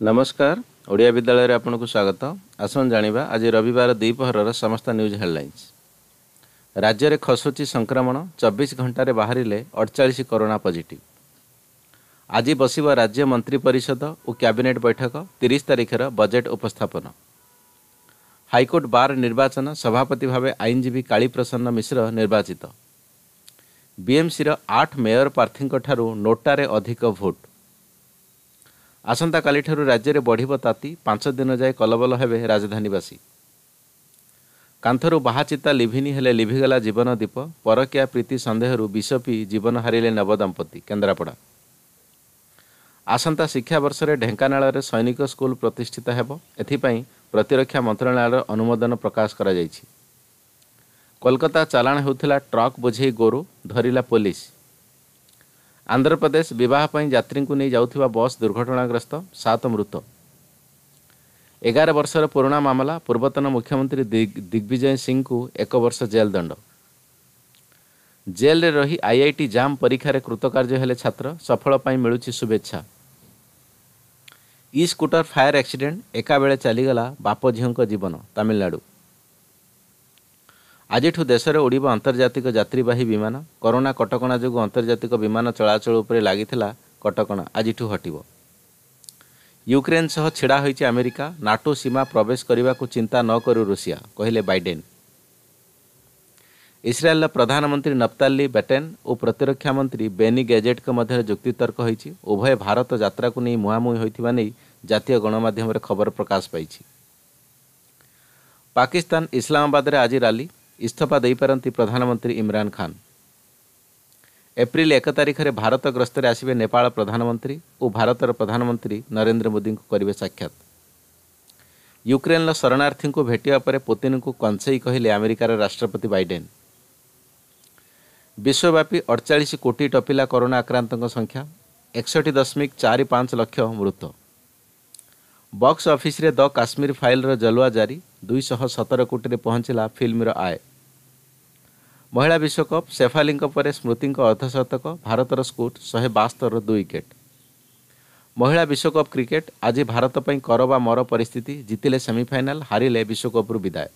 ନମସ୍କାର ଓଡ଼ିଆ ବିଦ୍ୟାଳୟରେ ଆପଣଙ୍କୁ ସ୍ୱାଗତ ଆସନ୍ତୁ ଜାଣିବା ଆଜି ରବିବାର ଦ୍ୱିପହରର ସମସ୍ତ ନ୍ୟୁଜ୍ ହେଡ଼ଲାଇନ୍ସ ରାଜ୍ୟରେ ଖସୁଛି ସଂକ୍ରମଣ ଚବିଶ ଘଣ୍ଟାରେ ବାହାରିଲେ ଅଡ଼ଚାଳିଶ କରୋନା ପଜିଟିଭ୍ ଆଜି ବସିବ ରାଜ୍ୟ ମନ୍ତ୍ରୀ ପରିଷଦ ଓ କ୍ୟାବିନେଟ୍ ବୈଠକ ତିରିଶ ତାରିଖର ବଜେଟ୍ ଉପସ୍ଥାପନ ହାଇକୋର୍ଟ ବାର୍ ନିର୍ବାଚନ ସଭାପତି ଭାବେ ଆଇନଜୀବୀ କାଳୀପ୍ରସନ୍ନ ମିଶ୍ର ନିର୍ବାଚିତ ବିଏମ୍ସିର ଆଠ ମେୟର ପ୍ରାର୍ଥୀଙ୍କଠାରୁ ନୋଟାରେ ଅଧିକ ଭୋଟ୍ ଆସନ୍ତାକାଲିଠାରୁ ରାଜ୍ୟରେ ବଢ଼ିବ ତାତି ପାଞ୍ଚ ଦିନ ଯାଏ କଲବଲ ହେବେ ରାଜଧାନୀବାସୀ। କାନ୍ଥରୁ ବାହାଚିତା ଲିଭିନି ହେଲେ ଲିଭିଗଲା ଜୀବନ ଦୀପ ପରକିଆ ପ୍ରୀତି ସନ୍ଦେହରୁ ବିଷ ପିଇ ଜୀବନ ହାରିଲେ ନବଦମ୍ପତି କେନ୍ଦ୍ରାପଡ଼ା। ଆସନ୍ତା ଶିକ୍ଷାବର୍ଷରେ ଢେଙ୍କାନାଳରେ ସୈନିକ ସ୍କୁଲ ପ୍ରତିଷ୍ଠିତ ହେବ ଏଥିପାଇଁ ପ୍ରତିରକ୍ଷା ମନ୍ତ୍ରଣାଳୟର ଅନୁମୋଦନ ପ୍ରକାଶ କରାଯାଇଛି। କୋଲକାତା ଚାଲାଣ ହେଉଥିଲା ଟ୍ରକ୍ ବୋଝେଇ ଗୋରୁ ଧରିଲା ପୋଲିସ। ଆନ୍ଧ୍ରପ୍ରଦେଶ ବିବାହ ପାଇଁ ଯାତ୍ରୀଙ୍କୁ ନେଇ ଯାଉଥିବା ବସ୍ ଦୁର୍ଘଟଣାଗ୍ରସ୍ତ ସାତ ମୃତ। ଏଗାର ବର୍ଷର ପୁରୁଣା ମାମଲା ପୂର୍ବତନ ମୁଖ୍ୟମନ୍ତ୍ରୀ ଦିଗ୍ବିଜୟ ସିଂଙ୍କୁ ଏକ ବର୍ଷ ଜେଲ୍ ଦଣ୍ଡ। ଜେଲ୍ରେ ରହି ଆଇଆଇଟି ଜାମ୍ ପରୀକ୍ଷାରେ କୃତକାର୍ଯ୍ୟ ହେଲେ ଛାତ୍ର ସଫଳ ପାଇଁ ମିଳୁଛି ଶୁଭେଚ୍ଛା। ଇ ସ୍କୁଟର ଫାୟାର ଆକ୍ସିଡେଣ୍ଟ ଏକାବେଳେ ଚାଲିଗଲା ବାପ ଝିଅଙ୍କ ଜୀବନ ତାମିଲନାଡୁ। ଆଜିଠୁ ଦେଶରେ ଉଡ଼ିବ ଆନ୍ତର୍ଜାତିକ ଯାତ୍ରୀବାହୀ ବିମାନ। କରୋନା କଟକଣା ଯୋଗୁଁ ଆନ୍ତର୍ଜାତିକ ବିମାନ ଚଳାଚଳ ଉପରେ ଲାଗିଥିଲା କଟକଣା। ଆଜିଠୁ ହଟିବ। ୟୁକ୍ରେନ୍ ସହ ଛିଡ଼ା ହୋଇଛି ଆମେରିକା। ନାଟୋ ସୀମା ପ୍ରବେଶ କରିବାକୁ ଚିନ୍ତା ନ କରୁ ରୁଷିଆ କହିଲେ ବାଇଡେନ୍। ଇସ୍ରାଏଲର ପ୍ରଧାନମନ୍ତ୍ରୀ ନପ୍ତାଲି ବେଟେନ୍ ଓ ପ୍ରତିରକ୍ଷା ମନ୍ତ୍ରୀ ବେନି ଗେଜେଟ୍ଙ୍କ ମଧ୍ୟରେ ଯୁକ୍ତିତର୍କ ହୋଇଛି। ଉଭୟ ଭାରତ ଯାତ୍ରାକୁ ନେଇ ମୁହାଁମୁହିଁ ହୋଇଥିବା ନେଇ ଜାତୀୟ ଗଣମାଧ୍ୟମରେ ଖବର ପ୍ରକାଶ ପାଇଛି। ପାକିସ୍ତାନ ଇସଲାମାବାଦରେ ଆଜି ରାଲି ଇସ୍ତଫା ଦେଇପାରନ୍ତି ପ୍ରଧାନମନ୍ତ୍ରୀ ଇମ୍ରାନ ଖାନ୍। ଏପ୍ରିଲ ଏକ ତାରିଖରେ ଭାରତ ଗସ୍ତରେ ଆସିବେ ନେପାଳ ପ୍ରଧାନମନ୍ତ୍ରୀ ଓ ଭାରତର ପ୍ରଧାନମନ୍ତ୍ରୀ ନରେନ୍ଦ୍ର ମୋଦିଙ୍କୁ କରିବେ ସାକ୍ଷାତ। ୟୁକ୍ରେନ୍ର ଶରଣାର୍ଥୀଙ୍କୁ ଭେଟିବା ପରେ ପୁତିନଙ୍କୁ କଂସେଇ କହିଲେ ଆମେରିକାର ରାଷ୍ଟ୍ରପତି ବାଇଡେନ୍। ବିଶ୍ୱବ୍ୟାପୀ ଅଡ଼ଚାଳିଶ କୋଟି ଟପିଲା କରୋନା ଆକ୍ରାନ୍ତଙ୍କ ସଂଖ୍ୟା ଏକଷଠି ଦଶମିକ ଚାରି ପାଞ୍ଚ ଲକ୍ଷ ମୃତ। ବକ୍ସ ଅଫିସରେ ଦ କାଶ୍ମୀର ଫାଇଲର ଜଲୁଆ ଜାରି ଦୁଇଶହ ସତର କୋଟିରେ ପହଞ୍ଚିଲା ଫିଲ୍ମର ଆୟ। ମହିଳା ବିଶ୍ୱକପ୍ ସେଫାଲିଙ୍କ ପରେ ସ୍ମୃତିଙ୍କ ଅର୍ଦ୍ଧଶତକ ଭାରତର ସ୍କୁଟ ଶହେ ବାସ୍ତରର ଦୁଇ ୱିକେଟ୍ ମହିଳା ବିଶ୍ୱକପ୍ କ୍ରିକେଟ୍ ଆଜି ଭାରତ ପାଇଁ କର ବା ମର ପରିସ୍ଥିତି ଜିତିଲେ ସେମିଫାଇନାଲ୍ ହାରିଲେ ବିଶ୍ୱକପ୍ରୁ ବିଦାୟ।